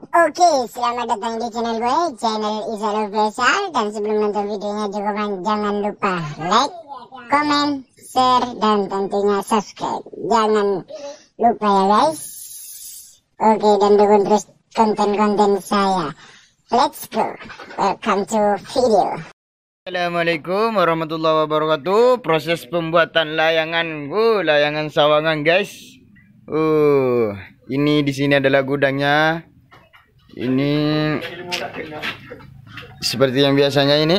Oke, selamat datang di channel gue, channel Isal Official Dan sebelum nonton videonya juga jangan lupa like, komen, share, dan tentunya subscribe. Jangan lupa ya guys. Oke, dan dukung terus konten-konten saya. Let's go, welcome to video. Assalamualaikum warahmatullahi wabarakatuh. Proses pembuatan layangan uh, Layangan sawangan guys. Uh, Ini di sini adalah gudangnya Ini Seperti yang biasanya ini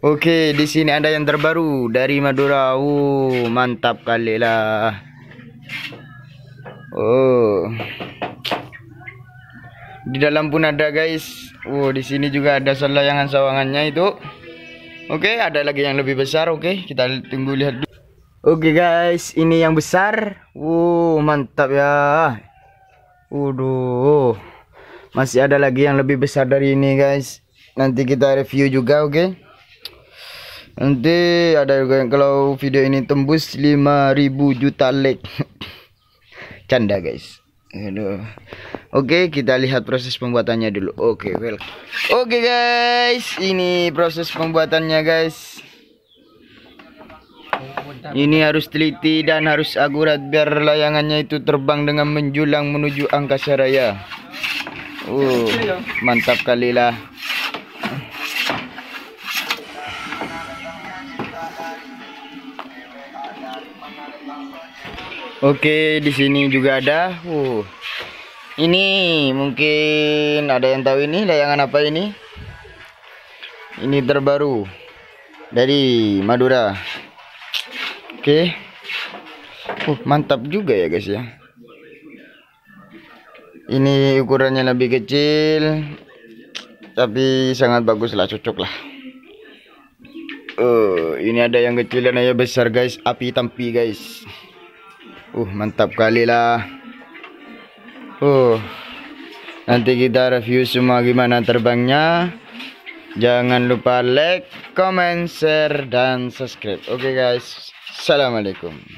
Oke di sini ada yang terbaru Dari Madura uh, Mantap kali lah Oh Di dalam pun ada guys Oh di sini juga ada layangan sawangannya itu Oke, ada lagi yang lebih besar. Oke, kita tunggu lihat dulu. Oke guys, ini yang besar. Wow, mantap ya. Waduh. Masih ada lagi yang lebih besar dari ini, guys. Nanti kita review juga, oke? Okay? Nanti ada juga yang kalau video ini tembus 5000 juta like. Canda, guys. Aduh. Oke, kita lihat proses pembuatannya dulu. Oke, well. Oke, guys. Ini proses pembuatannya, guys. Ini harus teliti dan harus akurat biar layangannya itu terbang dengan menjulang menuju angkasa raya. Uh, mantap kali lah. Oke, di sini juga ada. Uh. Ini mungkin ada yang tahu ini layangan apa ini? Ini terbaru dari Madura. Oke. Uh, mantap juga ya guys ya. Ini ukurannya lebih kecil tapi sangat bagus lah, cocok lah. Uh, ini ada yang kecil dan ada besar guys, api tampi guys. Uh, mantap kali lah. Uh, nanti kita review semua gimana terbangnya. Jangan lupa like, comment, share, dan subscribe. Oke okay guys, Assalamualaikum.